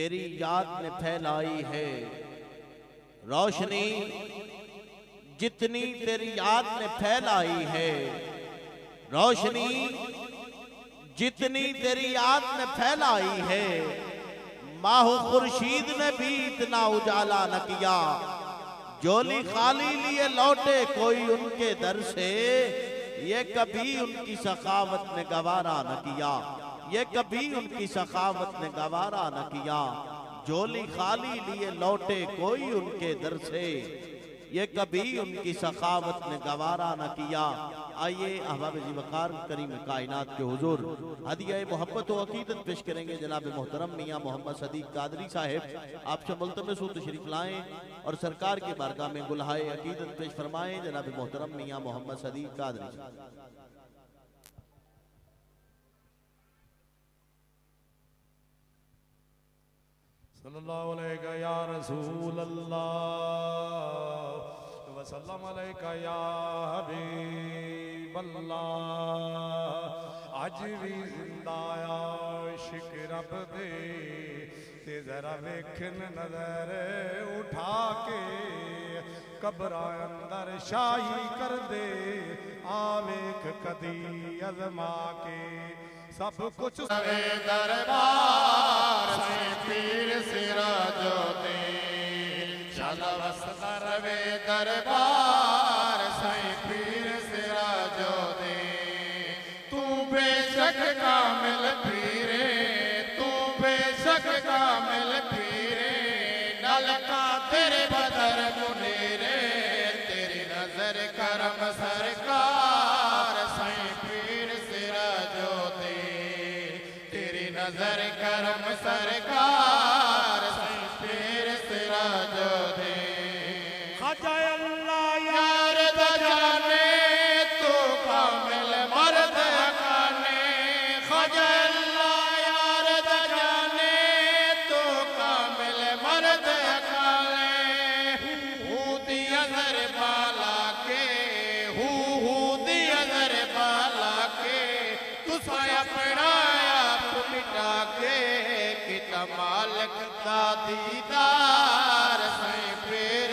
तेरी याद ने फैलाई है। रोशनी जितनी तेरी याद ने फैलाई है। रोशनी जितनी तेरी याद ने फैलाई है। माहू खुर्शीद ने भी इतना उजाला न किया। जोली खाली लिए लौटे कोई उनके दर से। ये कभी उनकी सखावत ने गवारा न किया। ये कभी उनकी सखावत ने गवारा न किया। जोली खाली लिए लौटे कोई उनके दर से। ये कभी उनकी सखावत ने गवारा न किया। आइए अहबाब जी वकार करीम कायनात के हुजूर, हदिया मोहब्बत अकीदत पेश करेंगे जनाब मोहतरम मियाँ मोहम्मद सदीक कादरी साहब। आपसे मुलतमस तशरीफ़ लाएँ और सरकार की बारगाह में गुलहाए अकीदत पेश फरमाएँ जनाब मोहतरम मियाँ मोहम्मद सदीक कादरी सल्लल्लाहु अलैहि या रसूल अल्लाह वसल्लम अलैका या हबीब अल्लाह अज भी ज़िंदा आशिक रब दे, ते जरा वेखन नज़र उठा के कब्र अंदर शाही कर दे आवेख कदी अजमा के। सब कुछ दरबार से पीर सिरा जोते बस रवे दरबार से पीर सिरा जोते तू बेशक कामिल पीरे, तू बेशक कामिल पीरे। नलका तेरे बदर मुनेरे, तेरी नज़र करम सरकार। सही पीर सिरा जोते तेरी नज़र करम सरकार। मालक दा दीदार सही पेर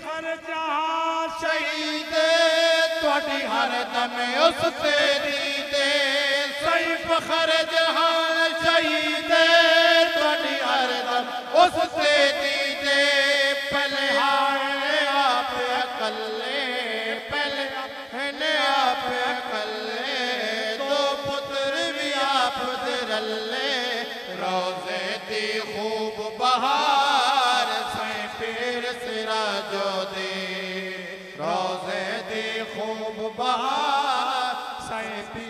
ख़र जहा श हर दमे उरी साईं बखर जहां शही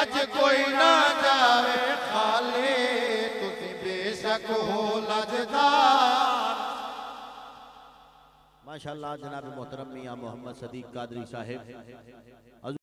अज कोई ना जावे खाले तुसी बेशक हो लजदार माशाल्लाह जनाब मोहतरम मियाँ मोहम्मद सदीक कादरी साहब।